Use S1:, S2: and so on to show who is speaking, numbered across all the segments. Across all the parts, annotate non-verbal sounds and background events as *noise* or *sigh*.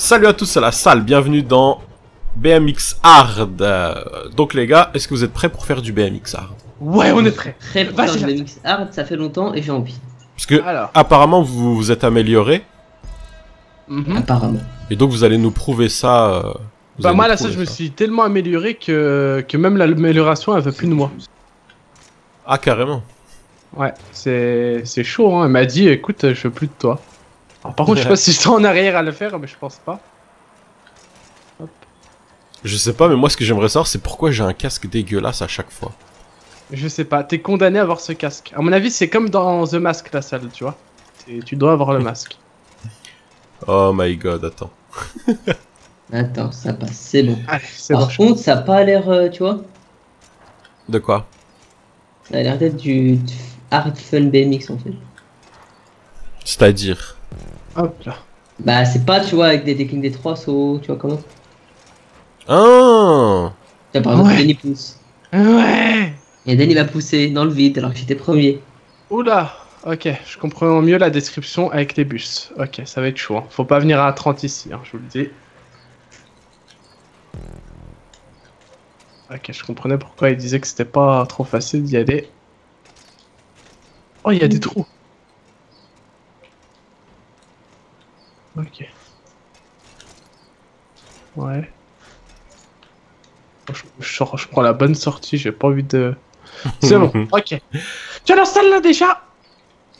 S1: Salut à tous, c'est la salle, bienvenue dans BMX Hard. Euh, Donc les gars, est-ce que vous êtes prêts pour faire du BMX Hard?
S2: Ouais, on est prêt.
S3: Très pour
S2: là.
S3: du BMX hard, ça fait longtemps et j'ai envie.
S1: Parce que
S2: Alors.
S1: apparemment vous vous êtes amélioré
S2: Mhm.
S3: Apparemment.
S1: et donc vous allez nous prouver ça. euh, vous
S2: Bah moi là ça je me suis tellement amélioré que, que même l'amélioration elle veut plus de moi.
S1: Ah carrément.
S2: Ouais, c'est c'est chaud hein. Elle m'a dit écoute je veux plus de toi. Alors, par contre je sais pas si je suis en arrière à le faire mais je pense pas.
S1: Je sais pas, mais moi ce que j'aimerais savoir c'est pourquoi j'ai un casque dégueulasse à chaque fois.
S2: Je sais pas, t'es condamné à avoir ce casque. À mon avis c'est comme dans The Mask la salle tu vois. C'est- Tu dois avoir le masque. *laughs*
S1: Oh my god, attends. *laughs*
S3: Attends, ça passe, c'est bon.
S2: Allez,
S3: Par
S2: bon. je-
S3: contre, ça a pas l'air, euh, tu vois,
S1: De quoi?
S3: Ça a l'air d'être du du hard fun BMX en fait.
S1: C'est-à-dire?
S2: Hop là.
S3: Bah c'est pas, tu vois, avec des déclines des trois sauts, tu vois comment?
S1: Ah
S3: Tu vois, par exemple,
S2: Ouais.
S3: Danny pousse.
S2: Ouais
S3: Et Danny va pousser dans le vide alors que j'étais premier.
S2: Oula Ok, je comprends mieux la description avec les bus. Ok, ça va être chaud. hein. Faut pas venir à 30 ici, hein, je vous le dis. Ok, je comprenais pourquoi il disait que c'était pas trop facile d'y aller. Oh, il y a des trous. Ok. Ouais. Je, je- je prends la bonne sortie, j'ai pas envie de... *laughs* C'est bon, ok. Tu l'installes là déjà?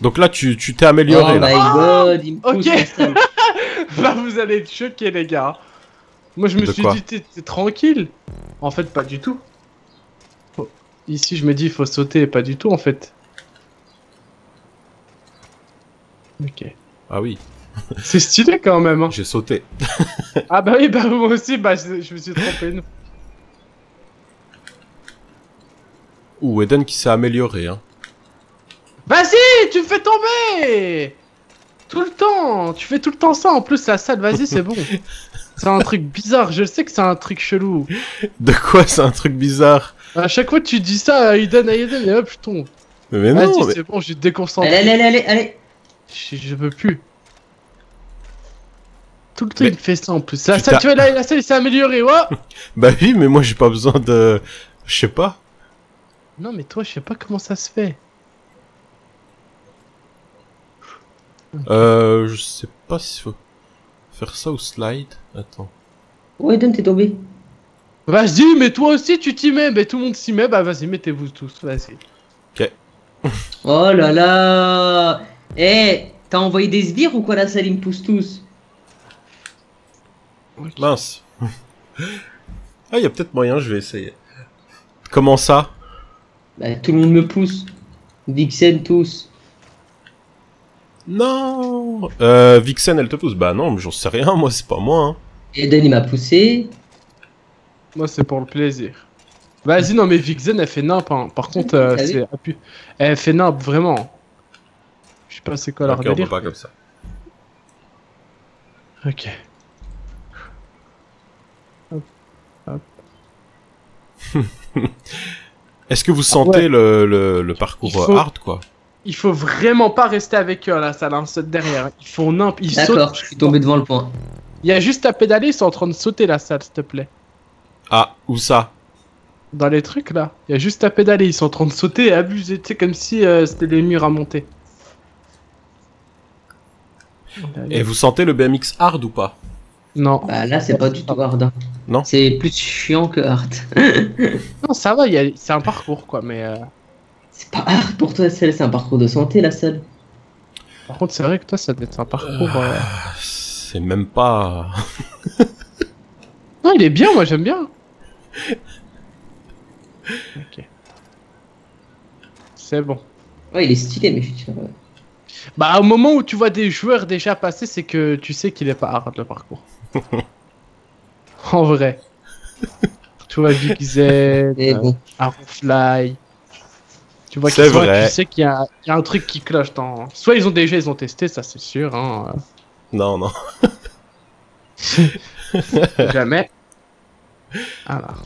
S1: Donc là tu tu t'es amélioré
S3: oh
S1: là.
S3: my god, il me pousse
S2: ok.
S3: la. *laughs*
S2: Là, vous allez être choqués, les gars. Moi, je me
S1: De
S2: suis dit, t'es tranquille. En fait, pas du tout. Faut- Ici, je me dis, il faut sauter, pas du tout, en fait. Ok.
S1: Ah oui, *laughs*
S2: C'est stylé quand même. Hein.
S1: j'ai sauté. *laughs*
S2: Ah bah oui, bah moi aussi, bah je, je me suis trompé. une-
S1: Ouh, Eden qui s'est amélioré hein.
S2: Vas-y, tu me fais tomber Tout le temps Tu fais tout le temps ça, en plus, la salle, vas-y, c'est bon. *laughs* C'est un truc bizarre, je sais que c'est un truc chelou.
S1: De quoi c'est un truc bizarre?
S2: À chaque fois, tu dis ça à Eden, à Eden, et hop, je tombe.
S1: Mais non,
S2: Vas-y,
S1: mais-
S2: c'est bon, je suis déconcentré.
S3: Allez, allez, allez, allez, allez.
S2: Je, je veux plus. Tout le temps,
S1: Mais
S2: il me fait ça en plus. La
S1: tu
S2: salle, tu vois, là, la salle, il s'est amélioré, ouais *laughs*
S1: Bah oui, mais moi j'ai pas besoin de... Je sais pas.
S2: Non, mais toi, je sais pas comment ça se fait.
S1: Euh, je sais pas s'il faut faire ça ou slide. Attends.
S3: Oh, Eden, t'es tombé.
S2: Vas-y, mais toi aussi, tu t'y mets. Mais tout le monde s'y met, bah vas-y, mettez-vous tous, vas-y.
S3: Oh là là Eh, t'as envoyé des sbires ou quoi la salle, ils me poussent tous?
S1: Mince. ah, il y a peut-être moyen, je vais essayer. Comment ça?
S3: Bah tout le monde me pousse. Vixen tous.
S1: Non Euh, Vixen, elle te pousse Bah non, mais j'en sais rien, moi c'est pas moi. Hein.
S3: Eden, il m'a poussé.
S2: Moi, c'est pour le plaisir. Vas-y, non, mais Vixen, elle fait nimp, hein. Par contre, euh,
S3: vu
S2: c'est appu- Elle fait nimp, vraiment. Je sais pas c'est quoi leur
S1: Ok, on peut
S2: délire.
S1: pas comme ça.
S2: Ok. *laughs*
S1: Est-ce que vous sentez
S2: Ah ouais.
S1: le, le, le parcours
S2: faut-
S1: euh, hard, quoi
S2: Il faut vraiment pas rester avec eux à la salle, hein, saute derrière. Ils font nimp, ils
S3: D'accord,
S2: sautent.
S3: je suis tombé devant le point.
S2: Il y a juste à pédaler, ils sont en train de sauter la salle, s'il te plaît.
S1: Ah, où ça
S2: Dans les trucs là, il y a juste à pédaler, ils sont en train de sauter et abuser, tu sais, comme si euh, c'était des murs à monter.
S1: Et vous sentez le BMX hard ou pas
S2: Non,
S3: Bah là, c'est pas du tout hard.
S1: Non.
S3: C'est plus chiant que hard. *laughs*
S2: non, ça va, il y a- c'est un parcours quoi, mais euh,
S3: c'est pas hard pour toi, celle, c'est un parcours de santé, la salle.
S2: par contre, c'est vrai que toi, ça doit être un parcours. euh,
S1: C'est même pas... *laughs*
S2: Non, il est bien, moi j'aime bien. Ok. C'est bon.
S3: Ouais, il est stylé, mais je suis.
S2: Bah, au moment où tu vois des joueurs déjà passer, c'est que tu sais qu'il est pas hard le parcours. *laughs* en vrai. tu vois Big Z,
S3: Mais
S2: euh. Arrowfly. Tu vois,
S1: C'est
S2: qu'ils sont- tu sais qu'il y, a il y a un truc qui cloche dans. Soit ils ont déjà ils ont testé, ça c'est sûr. Hein.
S1: Non, non. *laughs*
S2: jamais. Alors.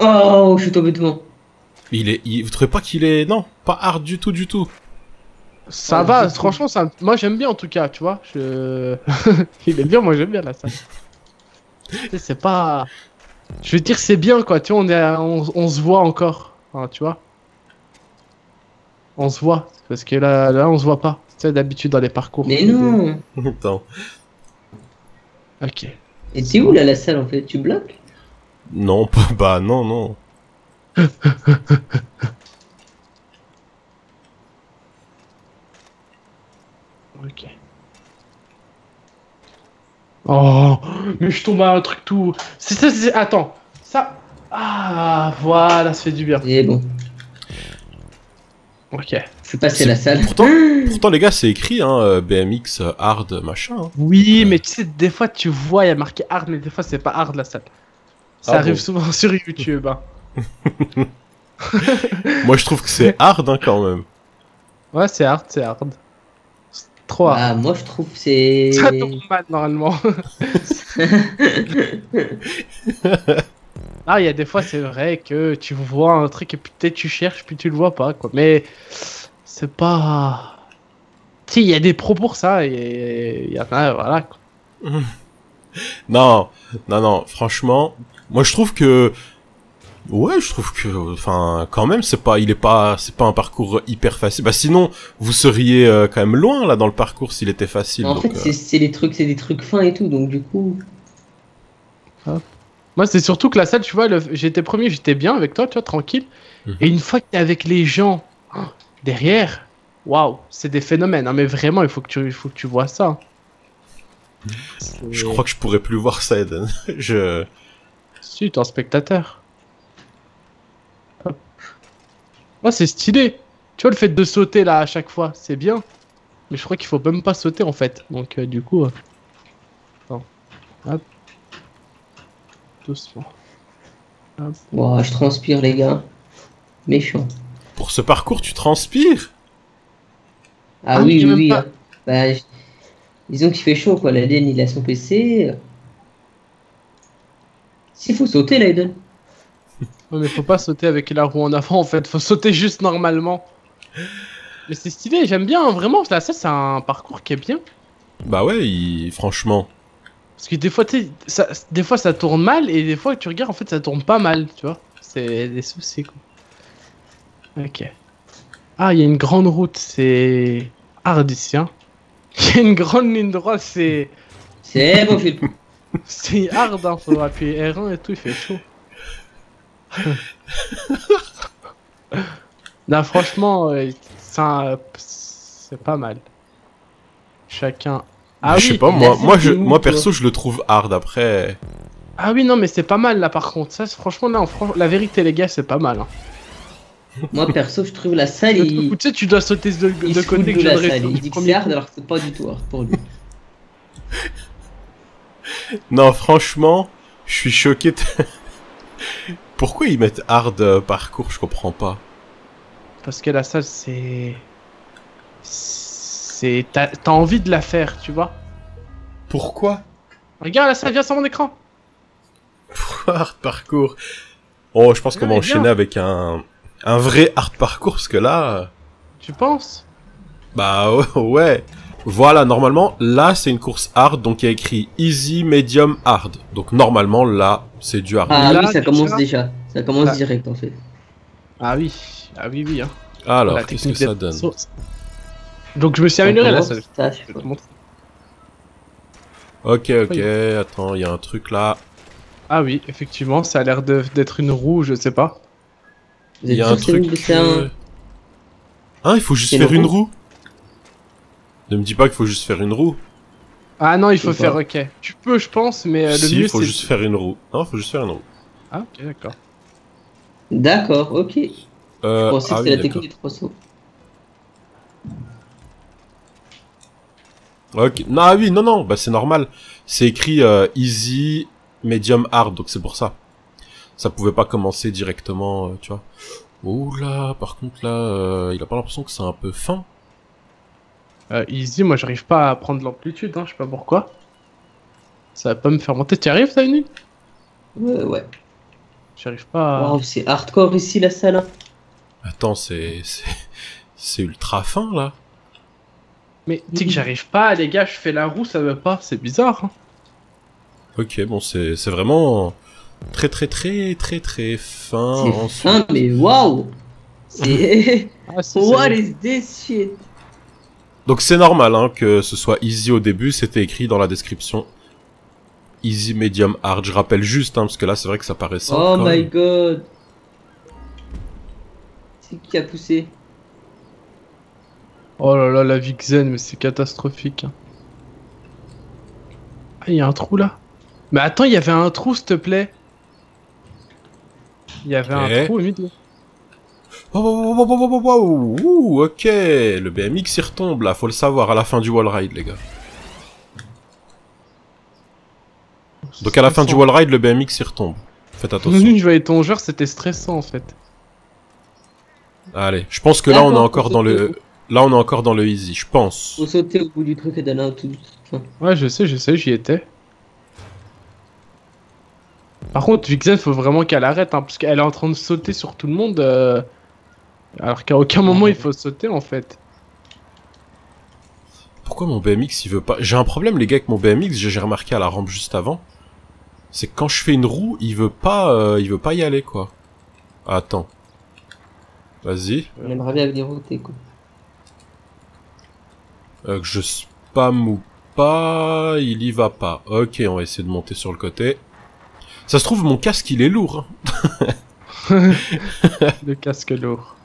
S3: Oh, je suis tombé devant.
S1: Il est... il- Vous trouvez pas qu'il est... Non, pas hard du tout, du tout.
S2: Ça
S3: Ouais,
S2: va,
S3: c'est
S2: franchement, ça... moi j'aime bien en tout cas, tu vois. Je... *laughs* Il est bien, moi j'aime bien la salle. C'est pas. Je veux dire, c'est bien quoi, tu vois, on, est... on... on se voit encore, hein, tu vois. On se voit, parce que là, là on se voit pas. Tu sais, d'habitude dans les parcours.
S3: Mais non *laughs*
S1: Attends.
S2: Ok.
S3: Et c'est où là la salle en fait? Tu bloques?
S1: Non, pas- *laughs* bah non, non.
S2: Ok. Oh, mais je tombe à un truc tout. C'est ça, c'est. Attends, ça. Ah, voilà, ça fait du bien.
S3: Et bon,
S2: Ok.
S3: je suis passé
S1: C'est-
S3: la salle.
S1: Pourtant, *gasps* pourtant, les gars, c'est écrit, hein, euh, BMX euh, hard machin. hein.
S2: Oui, mais tu sais, des fois tu vois, il y a marqué hard, mais des fois c'est pas hard la salle. Ça
S1: Ah
S2: arrive
S1: bon
S2: souvent *laughs* sur YouTube. Hein. *laughs*
S1: Moi, je trouve que c'est hard hein, quand même.
S2: Ouais, c'est hard, c'est hard. C'est Trop hard.
S3: Ah, moi je trouve que *laughs* c'est.
S2: Ça tombe mal normalement. *laughs* ah, il y a des fois, c'est vrai que tu vois un truc et puis peut-être tu cherches, puis tu le vois pas, quoi. Mais c'est pas. Si, il y a des pros pour ça, et il y en a, voilà. quoi. *laughs*
S1: Non, non, non, franchement, moi je trouve que. Ouais, je trouve que, enfin, quand même, c'est pas, il est pas, c'est pas un parcours hyper facile. Bah sinon, vous seriez euh, quand même loin là dans le parcours s'il était facile.
S3: en
S1: donc,
S3: fait,
S1: euh,
S3: c'est- des trucs, c'est des trucs fins et tout, donc du coup.
S2: Moi, c'est surtout que la salle, tu vois, le- j'étais premier, j'étais bien avec toi, tu vois, tranquille.
S1: Mhm.
S2: Et une fois que t'es avec les gens oh, derrière, waouh, c'est des phénomènes. hein, mais vraiment, il faut que tu, il faut que tu vois ça. C'est-
S1: je crois que je pourrais plus voir ça, Eden. *laughs* je.
S2: Si, t'es un spectateur. Hop. Ouais, c'est stylé. Tu vois, le fait de sauter là à chaque fois, c'est bien. Mais je crois qu'il faut même pas sauter en fait. Donc, euh, du coup. euh, Attends. Hop. Doucement.
S3: Ouah, je transpire, les gars. Méchant.
S1: Pour ce parcours, tu transpires?
S3: Ah,
S2: Ah,
S3: oui, oui, oui.
S2: pas-
S3: hein. Bah, je- disons qu'il fait chaud, quoi. L'Aiden, il a son PC. S'il faut sauter, l'Aiden.
S2: Ouais, mais faut pas sauter avec la roue en avant en fait, faut sauter juste normalement. Mais c'est stylé, j'aime bien, hein, vraiment, là, ça c'est un parcours qui est bien.
S1: Bah ouais, il... franchement.
S2: Parce que des fois, tu sais, ça, des fois ça tourne mal et des fois tu regardes en fait ça tourne pas mal, tu vois. C'est des soucis quoi. Ok. Ah, il y a une grande route, c'est hard ici, hein. *laughs* Il y a une grande ligne droite, c'est
S3: C'est bon, Phil. *laughs*
S2: c'est hard, hein. Faudra appuyer R1 et tout, il fait chaud. Non, franchement, euh, ça, c'est pas mal. Chacun. Ah
S1: je sais
S2: oui,
S1: pas, moi, moi, je, moi perso, je le trouve hard. Après,
S2: Ah oui, non, mais c'est pas mal là par contre. Ça, franchement, là, en la vérité, les gars, c'est pas mal. Hein.
S3: Moi, perso, je trouve la salle, il.
S2: tu sais, tu dois sauter de,
S3: Il
S2: de côté
S3: de
S2: que
S3: la salle. Il dit que c'est hard alors que c'est pas du tout hard pour lui. *laughs*
S1: non, franchement, je suis choqué. Pourquoi ils mettent hard euh, parcours Je comprends pas.
S2: Parce que la salle, c'est. C'est. T'as envie de la faire, tu vois.
S1: Pourquoi?
S2: Regarde, la salle vient sur mon écran.
S1: Pourquoi hard parcours? Oh, je pense qu'on va
S2: bien.
S1: enchaîner avec un, un vrai hard parcours, parce que là, euh,
S2: Tu penses?
S1: Bah *laughs* ouais, ouais. Voilà, normalement, là, c'est une course hard, donc il y a écrit easy, medium, hard. Donc normalement, là, c'est du hard.
S3: Ah
S2: là,
S3: oui, ça
S2: déjà-
S3: commence déjà. Ça commence
S2: Ah.
S3: direct en fait.
S2: Ah oui. Ah oui, oui. Hein.
S1: Alors, qu'est-ce que ça donne.
S2: Donc je me suis amélioré là,
S3: Ça
S2: ça. Je te.
S1: Ok, ok, attends, il y a un truc là.
S2: Ah oui, effectivement, ça a l'air de- d'être une roue, je sais pas.
S3: Vous
S1: Il y a un
S3: que
S1: truc...
S3: c'est un-
S1: Hein, il faut juste faire
S3: une
S1: une
S3: roue
S1: roue Ne me dis pas qu'il faut juste faire une roue.
S2: Ah non, il faut faire
S3: pas.
S2: ok. Tu peux, je pense, mais euh, le
S1: si,
S2: mieux
S1: il faut
S2: c'est.
S1: juste faire une roue. Non, il faut juste faire une roue.
S2: Ah ok, d'accord.
S3: D'accord, ok. Je
S1: Euh,
S3: pensais
S1: ah
S3: que
S1: oui,
S3: c'était la technique des trois sauts.
S1: Ok. Non, ah oui, non, non, bah c'est normal. C'est écrit euh, easy, medium, hard, donc c'est pour ça. Ça pouvait pas commencer directement, euh, tu vois. Oula, par contre là, euh, il a pas l'impression que c'est un peu fin.
S2: Euh, easy, moi j'arrive pas à prendre l'amplitude, hein, je sais pas pourquoi. Ça va pas me faire monter. Tu arrives, une
S3: Ouais, ouais.
S2: J'arrive pas à.
S3: Waouh, c'est hardcore ici la salle. hein.
S1: Attends, c'est c'est c'est ultra fin là.
S2: Mais tu sais que j'arrive pas, les gars, je fais la roue, ça veut pas, c'est bizarre. hein.
S1: Ok, bon, c'est c'est vraiment très très très très très fin.
S3: C'est
S1: ensuite.
S3: fin, mais waouh C'est. *laughs*
S2: Ah, *laughs*
S3: What is this shit?
S1: Donc c'est normal hein, que ce soit easy au début, c'était écrit dans la description. Easy, medium, hard. Je rappelle juste, hein, parce que là c'est vrai que ça paraît simple.
S3: Oh my
S1: même.
S3: god C'est qui a poussé
S2: Oh là là, la Vixen, mais c'est catastrophique. hein. Ah, il y a un trou là. Mais attends, il y avait un trou, s'il te plaît. Il y avait un trou au milieu.
S1: Oh, ok, le BMX il retombe là, faut le savoir à la fin du wall ride les gars. Donc à la fin du wall ride, le BMX il retombe. Faites attention.
S2: Une jouer ton joueur, c'était stressant en fait.
S1: Allez, je pense que là on est encore dans le, là on est encore dans le easy, je pense.
S3: Au bout du truc et d'aller à tout.
S2: Ouais, je sais, je sais, j'y étais. Par contre, Vixen, faut vraiment qu'elle arrête, hein, parce qu'elle est en train de sauter sur tout le monde. Euh, alors qu'à aucun moment il faut sauter en fait.
S1: Pourquoi mon BMX il veut pas J'ai un problème les gars avec mon BMX, j'ai remarqué à la rampe juste avant. C'est que quand je fais une roue, il veut pas, euh, il veut pas y aller quoi. Attends. Vas-y.
S3: on aimerait bien venir voter quoi.
S1: Euh, que je spam ou pas, il y va pas. Ok, on va essayer de monter sur le côté. Ça se trouve, mon casque, il est lourd. hein. *laughs* *laughs*
S2: Le casque lourd.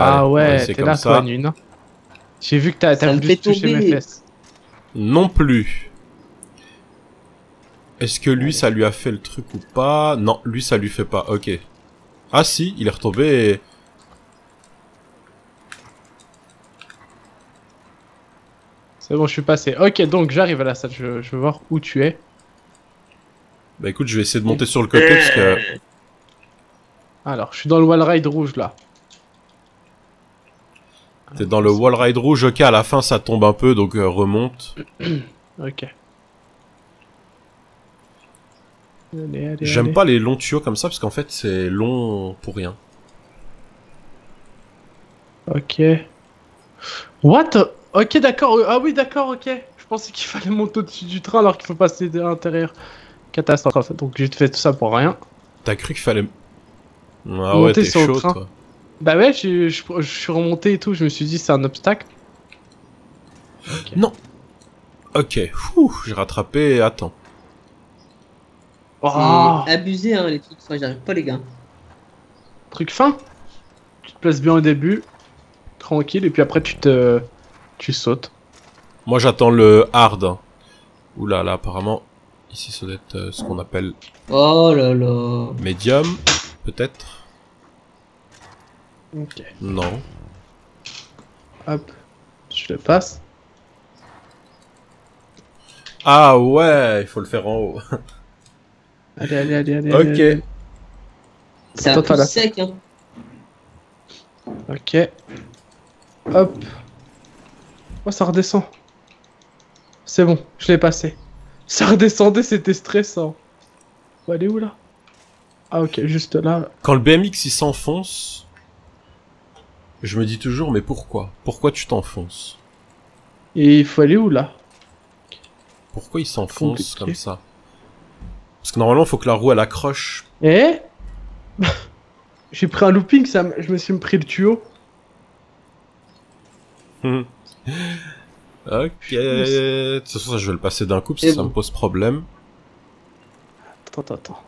S2: Ah ouais,
S1: comme
S2: là
S1: ça.
S2: toi, Nune. J'ai vu que t'as voulu toucher mes fesses.
S1: Non plus. Est-ce que lui, ça lui a fait le truc ou pas? Non, lui, ça lui fait pas. Ok. Ah si, il est retombé et...
S2: C'est bon, je suis passé. Ok, donc j'arrive à la salle, je, je veux voir où tu es.
S1: Bah écoute, je vais essayer de monter sur le côté parce que...
S2: Alors, je suis dans le wall ride rouge là.
S1: T'es dans le wall ride rouge, ok, à la fin ça tombe un peu, donc euh, remonte. *clears throat*
S2: Ok.
S1: J'aime pas les longs tuyaux comme ça, parce qu'en fait c'est long pour rien.
S2: Ok. What Ok, d'accord. euh, Ah oui, d'accord, ok. Je pensais qu'il *laughs* fallait monter au-dessus du train alors qu'il faut passer de l'intérieur. Catastrophe. Donc j'ai fait tout ça pour rien.
S1: T'as cru qu'il fallait... Ah ouais,
S2: Monter
S1: t'es
S2: sur le
S1: chaud,
S2: train.
S1: toi.
S2: Bah ouais, je, je, je suis remonté et tout. Je me suis dit c'est un obstacle. *gasps*
S1: Ok, Ouh, j'ai rattrapé, attends.
S2: Oh,
S3: C'est abusé hein les trucs, j'arrive pas les gars.
S2: truc fin. Tu te places bien au début, tranquille, et puis après tu te, tu sautes.
S1: Moi j'attends le hard. Oula là, apparemment, ici ça doit être euh, ce qu'on appelle
S3: Oh là là.
S1: medium, peut-être
S2: Ok.
S1: Non.
S2: Hop, je le passe.
S1: Ah ouais, il faut le faire en haut. *laughs*
S2: Allez, allez, allez, allez.
S1: ok.
S2: allez.
S3: C'est un peu sec hein.
S2: Ok. Hop. Oh, ça redescend. C'est bon, je l'ai passé. *laughs* Ça redescendait, c'était stressant. Faut aller où là? Ah ok, juste là.
S1: Quand le BMX il s'enfonce, je me dis toujours mais pourquoi? Pourquoi tu t'enfonces?
S2: Et il faut aller où là?
S1: Pourquoi il s'enfonce comme ça? Parce que normalement faut que la roue elle accroche.
S2: Eh? *laughs* J'ai pris un looping, ça m- je me suis pris le tuyau.
S1: Hmm. ok. De toute façon ça je vais le passer d'un coup parce que ça
S3: bon.
S1: me pose problème.
S2: Attends, attends, attends.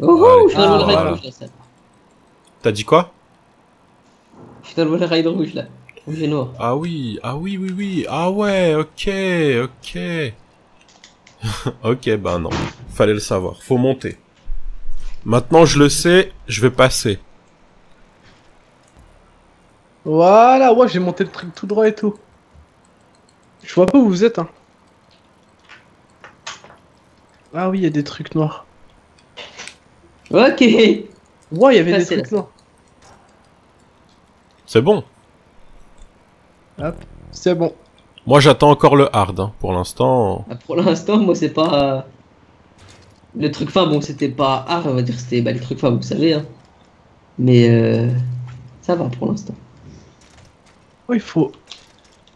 S3: Oh, je
S2: Ah,
S1: voilà.
S3: ça.
S1: T'as dit quoi?
S3: Je suis dans le rouge là. Rouge et noir.
S1: Ah oui, ah oui, oui, oui. Ah ouais, ok, ok. *laughs* ok, bah non. Fallait le savoir. Faut monter. Maintenant, je le sais, je vais passer.
S2: Voilà, ouais, j'ai monté le truc tout droit et tout. Je vois pas où vous êtes, hein. Ah oui, il y a des trucs noirs.
S3: Ok.
S2: Ouais, il y avait des trucs
S3: là.
S2: noirs.
S1: C'est bon.
S2: C'est bon.
S1: Moi, j'attends encore le hard. hein. Pour l'instant,
S3: Ah, Pour l'instant, moi c'est pas. euh, Le truc fin, bon, c'était pas hard, on va dire, c'était bah, les trucs fins, vous savez. Hein. Mais euh, ça va pour l'instant.
S2: Oh, il faut.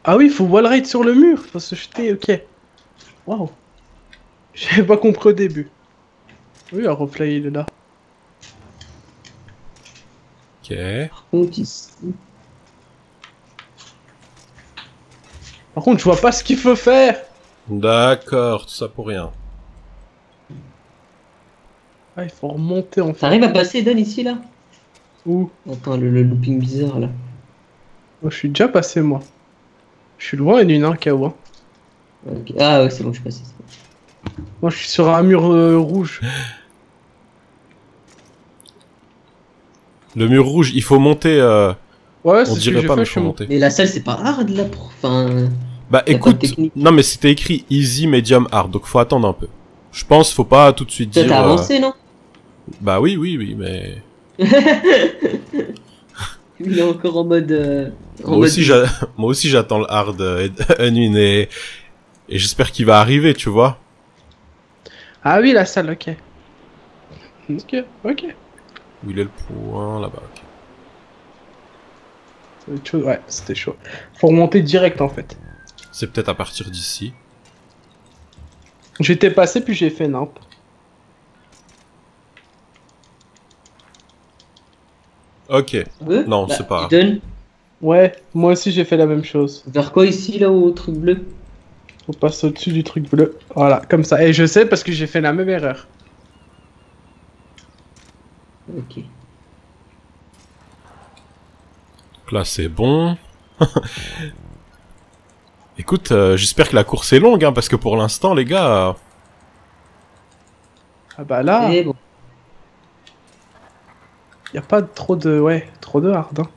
S2: Ah oui, il faut wall ride sur le mur. Faut se jeter, ok. Waouh. J'avais pas compris au début. Oui, un refly il est là.
S1: Ok.
S3: Par contre, ici.
S2: Par contre, je vois pas ce qu'il faut faire.
S1: D'accord, tout ça pour rien.
S2: Ah, il faut remonter en fait.
S3: T'arrives à passer, Don, ici, là?
S2: Où?
S3: Attends, le, le looping bizarre, là.
S2: Moi, je suis déjà passé, moi. Je suis loin et d'une hein, KO. hein.
S3: Ok. Ah ouais, c'est bon, je suis passé.
S2: Moi, je suis sur un mur euh, rouge. *laughs*
S1: Le mur rouge, il faut monter. euh,
S2: Ouais,
S1: on dirait pas,
S2: fait.
S1: mais faut monter.
S3: Mais la salle, c'est pas hard, là, pour... Enfin...
S1: Bah écoute, non mais c'était écrit easy, medium, hard, donc faut attendre un peu. Je pense, faut pas tout de suite dire.
S3: t'as
S1: euh,
S3: avancé, non?
S1: Bah oui, oui, oui, mais *laughs*
S3: Il est encore en mode... euh, en
S1: moi
S3: mode-
S1: aussi, *laughs* moi aussi j'attends le hard euh, Unune *laughs* et et j'espère qu'il va arriver, tu vois.
S2: Ah oui, la salle, ok. Ok, ok.
S1: Où il est le point là-bas. ok.
S2: Ouais, c'était chaud. Faut remonter direct en fait.
S1: C'est peut-être à partir d'ici.
S2: J'étais passé puis j'ai fait nimp.
S1: Ok. Non,
S3: Bah,
S1: c'est pas-
S3: Don,
S2: Ouais, moi aussi j'ai fait la même chose.
S3: vers quoi ici, là, au truc bleu?
S2: On passe au-dessus du truc bleu. Voilà, comme ça. Et je sais parce que j'ai fait la même erreur.
S3: Ok.
S1: Donc là c'est bon. *laughs* Écoute, euh, j'espère que la course est longue, hein, parce que pour l'instant, les gars, euh,
S2: Ah bah là,
S3: Et bon.
S2: y a pas trop de... Ouais, trop de hard. Hein.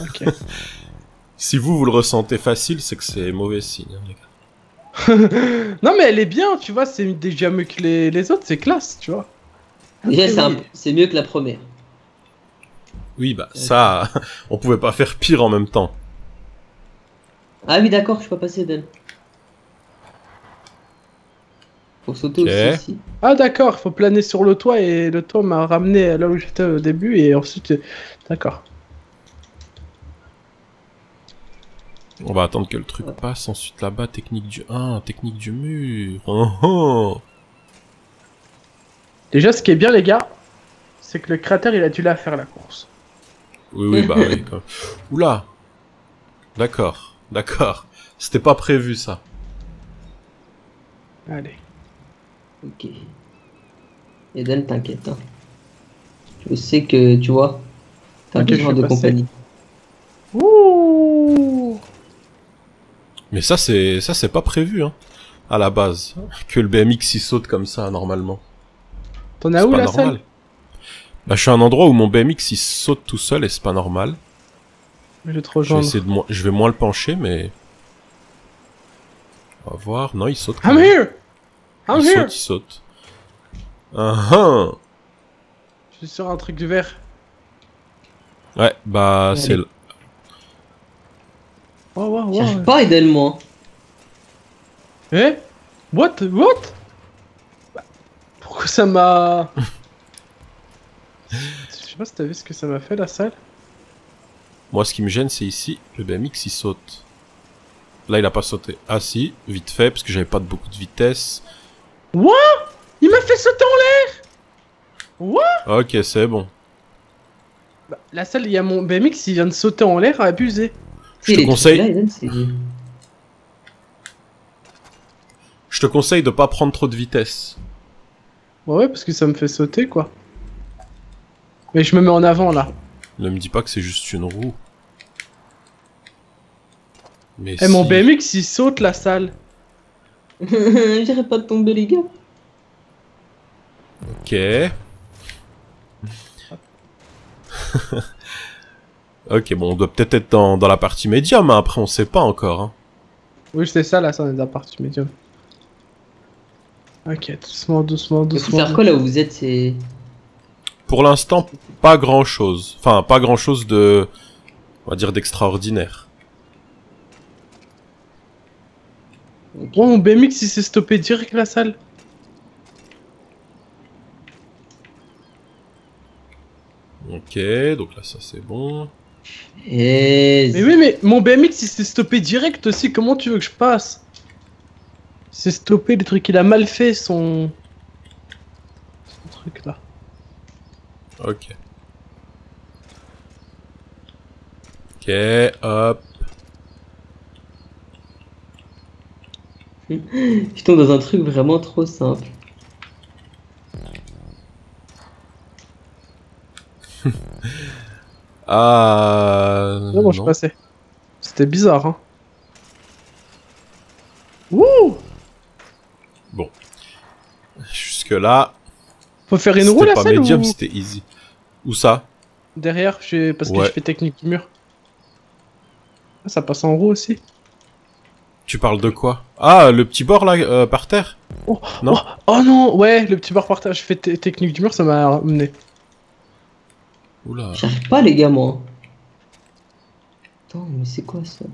S2: Ok. *laughs*
S1: si vous vous le ressentez facile, c'est que c'est mauvais signe, hein, les gars. *laughs*
S2: non mais elle est bien, tu vois, c'est déjà mieux que les, les autres, c'est classe, tu vois.
S3: Déjà, c'est un-
S2: oui.
S3: c'est mieux que la première.
S1: Oui, bah ça, *laughs* on pouvait pas faire pire en même temps.
S3: Ah oui, d'accord, je suis pas passé, Don. Faut sauter aussi ici.
S2: Ah d'accord, faut planer sur le toit et le toit m'a ramené là où j'étais au début et ensuite... euh, D'accord.
S1: On va attendre que le truc passe, ensuite là-bas, technique du... Ah, technique du mur. Oh, oh.
S2: Déjà, ce qui est bien, les gars, c'est que le cratère, il a dû la faire la course.
S1: Oui, oui, bah oui. Quoi. Oula D'accord, d'accord. C'était pas prévu, ça.
S2: Allez.
S3: Ok. Et Don, t'inquiète. Hein. Je sais que, tu vois, t'as
S2: suis
S3: de compagnie.
S1: Mais ça, c'est ça c'est pas prévu, hein, à la base. Que le BMX, il saute comme ça, normalement.
S2: T'en as où
S1: pas
S2: la
S1: normal.
S2: salle?
S1: Bah, je suis à un endroit où mon BMX, il saute tout seul et c'est pas normal.
S2: Je vais te
S1: Je vais,
S2: rejoindre.
S1: de mo- je vais moins le pencher, mais... On va voir. Non, il saute. quand
S2: I'm
S1: même.
S2: here I'm
S1: il
S2: here
S1: saute, il saute. Ah ah
S2: Je suis sur un truc du vert.
S1: Ouais, bah, c'est...
S2: Oh, wow,
S3: J'arrive
S2: wow.
S3: pas à aider moi.
S2: Eh? What? What? Pourquoi ça m'a... Je sais pas si t'as vu ce que ça m'a fait la salle.
S1: Moi, ce qui me gêne, c'est ici, le BMX, il saute. Là, il a pas sauté. Ah si, vite fait, parce que j'avais pas de beaucoup de vitesse.
S2: What? Il m'a fait sauter en l'air What?
S1: Ok, c'est bon.
S2: Bah, La salle, il y a mon BMX, il vient de sauter en l'air, abusé.
S1: Je te conseille- Je te conseille de pas prendre trop de vitesse.
S2: Ouais, ouais, parce que ça me fait sauter, quoi. Mais je me mets en avant, là.
S1: Ne me dis pas que c'est juste une roue. Mais
S2: Eh, mon. BMX, il saute, la salle. *laughs*
S3: J'irai pas de tomber, les gars.
S1: Ok. *laughs* ok, bon, on doit peut-être être dans, dans la partie médium, hein, après on sait pas encore. Hein.
S2: Oui, c'est ça, là, ça, on est dans la partie médium. Ok, doucement, doucement, doucement.
S3: faire quoi là où vous êtes C'est.
S1: Pour l'instant, pas grand chose. Enfin, pas grand chose de... On va dire d'extraordinaire.
S3: Ok.
S2: Oh, mon BMX, il s'est stoppé direct, la salle.
S1: Ok, donc là, ça c'est bon.
S3: Et...
S2: Mais oui, mais mon BMX il s'est stoppé direct aussi. Comment tu veux que je passe? Il s'est stoppé le truc. Il a mal fait son. Son truc là.
S1: Ok. Ok, hop. *laughs*
S3: Je tombe dans un truc vraiment trop simple.
S1: Ah.
S2: Non, bon, je passais. C'était bizarre, hein. Wouh
S1: Jusque là,
S2: Faut faire une roue la
S1: pas
S2: salle
S1: médium,
S2: ou
S1: c'était easy. Où ça
S2: derrière Parce que je fais technique du mur. Ah, ça passe en roue aussi.
S1: Tu parles de quoi? Ah, le petit bord là, euh, par terre?
S2: Oh,
S1: Non?
S2: oh, oh non, ouais, le petit bar par terre. Je fais te- technique du mur, ça m'a amené.
S1: Oula.
S3: J'arrive pas les gars moi. Attends, mais c'est quoi ça?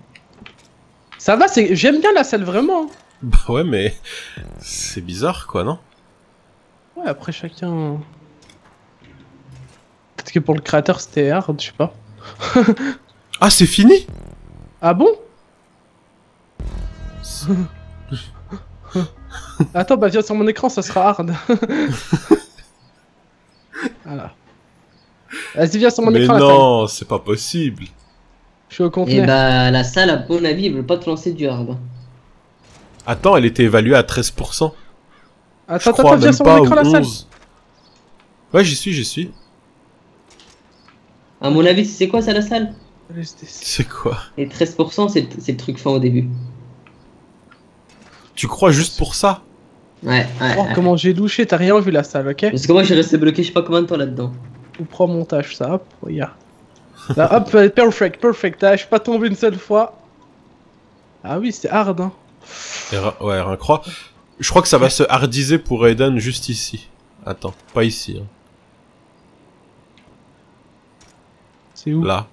S2: Ça va, c'est j'aime bien la salle vraiment. *laughs*
S1: Bah ouais, mais c'est bizarre quoi, non?
S2: Ouais, après chacun. Peut-être que pour le créateur c'était hard, je sais pas. *laughs*
S1: Ah, c'est fini?
S2: Ah bon? *laughs* Attends, bah viens sur mon écran, ça sera hard. voilà. Vas-y, viens sur mon
S1: Mais
S2: écran.
S1: non, c'est pas possible.
S2: Je suis au
S3: Et
S2: conteneur.
S3: bah la salle à mon avis, ils veulent pas te lancer du hard.
S1: Attends, elle était évaluée à 13%. Je
S2: attends,
S1: crois
S2: attends, viens sur mon écran la salle.
S1: 11. Ouais, j'y suis, j'y suis.
S3: À mon avis, c'est quoi ça la salle?
S1: C'est quoi?
S3: Et 13% c'est le, c'est le truc fin au début.
S1: Tu crois juste pour ça?
S3: Ouais, ouais.
S2: Oh,
S3: ouais.
S2: comment j'ai douché, t'as rien vu la salle, ok?
S3: Parce que moi j'ai resté bloqué je sais pas combien de temps là-dedans.
S2: Ou prends montage, ça, hop, regarde. Là, hop, euh, perfect, perfect, là, je suis pas tombé une seule fois. Ah oui, c'est hard, hein.
S1: Ouais, rien croit. Je crois que ça va se hardiser pour Aiden juste ici. Attends, pas ici. hein.
S2: C'est où?
S1: Là.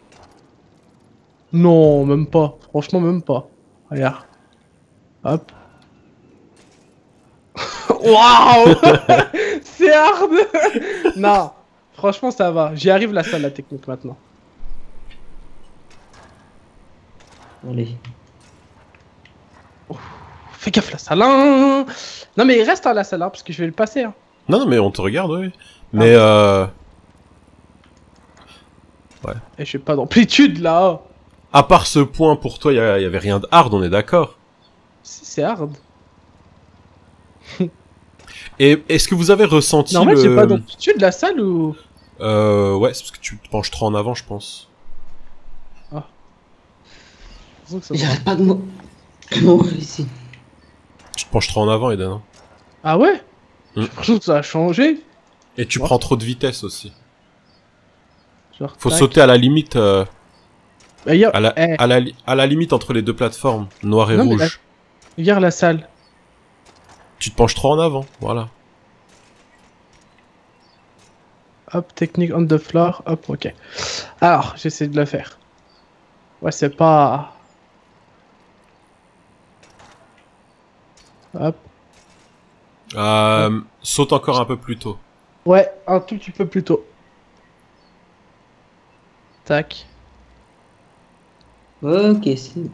S2: Non, même pas. Franchement, même pas. Regarde. Hop. *laughs* Waouh *laughs* C'est hard *laughs* Non, franchement, ça va. J'y arrive la salle, la technique, maintenant.
S3: Allez.
S2: Fais gaffe, la salle. hein. Non, mais il reste à la salle, hein, parce que je vais le passer. Hein.
S1: Non, non, mais on te regarde, oui. Mais euh...
S2: Et j'ai pas d'amplitude, là.
S1: À part ce point, pour toi, il y, avait rien de hard, on est d'accord.
S2: Si, C'est hard.
S1: Et est-ce que vous avez ressenti
S2: Normal,
S1: le...
S2: j'ai pas d'amplitude, la salle, ou...
S1: Euh, ouais, c'est parce que tu te penches trop en avant, je pense.
S2: Va.
S3: J'arrête pas de mou- *coughs* mourir ici.
S1: Tu te penches trop en avant, Eden. hein.
S2: Ah ouais? J'ai l'impression que ça a changé.
S1: Et tu prends trop de vitesse aussi.
S2: Genre,
S1: Faut
S2: tac.
S1: sauter à la limite, euh,
S2: Bah, regarde,
S1: à, la,
S2: eh,
S1: à, la, à la limite entre les deux plateformes, noir et
S2: Non,
S1: rouge.
S2: regarde la salle.
S1: Tu te penches trop en avant, voilà.
S2: Hop, technique on the floor. Hop, ok. Alors, j'essaie de le faire. Ouais, c'est pas. Hop.
S1: Euh, saute encore un peu plus tôt.
S2: Ouais, un tout petit peu plus tôt. Tac.
S3: Ok, c'est.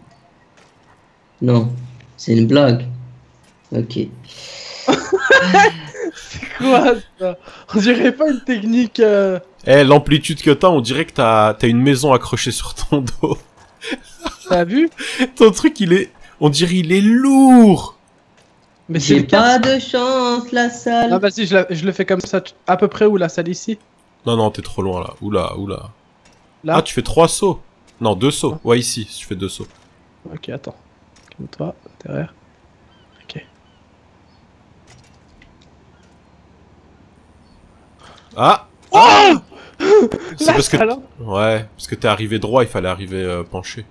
S3: Non, c'est une blague. Ok. *laughs* *laughs*
S2: Quoi ça On dirait pas une technique. euh,
S1: Eh, l'amplitude que t'as, on dirait que t'as t'as une maison accrochée sur ton *laughs* dos.
S2: T'as vu?
S1: Ton truc, il est... On dirait il est lourd
S2: Mais c'est
S3: J'ai
S2: le cas.
S3: pas de chance, la salle.
S2: Ah, vas-y, je, la- je le fais comme ça. tu- À peu près où la salle ici?
S1: Non, non, t'es trop loin, là. Oula, oula.
S2: Là?
S1: Ah, tu fais trois sauts Non, deux sauts. Ouais, ici, tu fais deux sauts.
S2: Ok, attends. Calme-toi, derrière. Ok.
S1: Ah
S2: Oh
S1: C'est parce que... Ouais, parce que t'es arrivé droit, il fallait arriver euh, penché.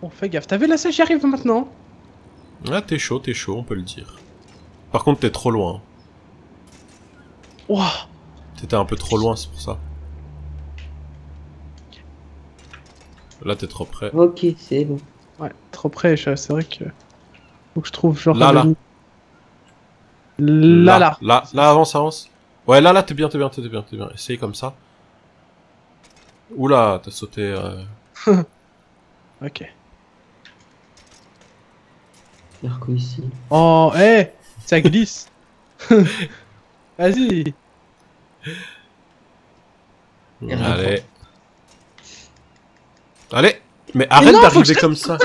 S2: Bon, fais gaffe. T'as vu la salle J'y arrive maintenant.
S1: Ah, t'es chaud, t'es chaud, on peut le dire. Par contre, t'es trop loin.
S2: Ouah
S1: T'étais un peu trop loin, c'est pour ça. Là, t'es trop près.
S3: Ok, c'est bon.
S2: Ouais, trop près, je- c'est vrai que. Faut que je trouve genre.
S1: Là, là.
S2: Là, là.
S1: Là, là, avance, avance. Ouais, là, là, t'es bien, t'es bien, t'es bien, t'es bien. Essaye comme ça. Oula, t'as sauté. euh, *laughs*
S2: Ok.
S3: Faire quoi ici
S2: Oh, hé Ça glisse *laughs* Vas-y
S1: Allez. Allez Mais arrête d'arriver comme ça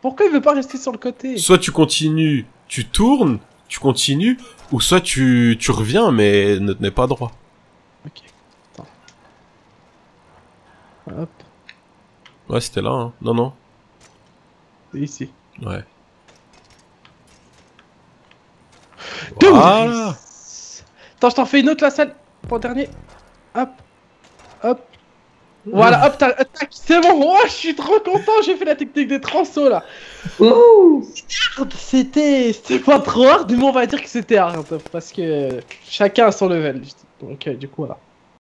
S2: Pourquoi il veut pas rester sur le côté?
S1: Soit tu continues, tu tournes, tu continues, ou soit tu, tu reviens, mais ne tenez pas droit.
S2: Ok. Attends. Hop,
S1: Ouais, c'était là, hein. Non, non.
S2: c'est ici.
S1: Ouais. Voilà.
S2: Attends, je t'en fais une autre la salle pour le dernier. Hop. Hop. Voilà, hop, tac, tac, c'est bon, oh, je suis trop content, j'ai fait la technique des transos là. C'était c'était pas trop hard, mais on va dire que c'était hard, parce que chacun a son level. Donc, euh, du coup, voilà.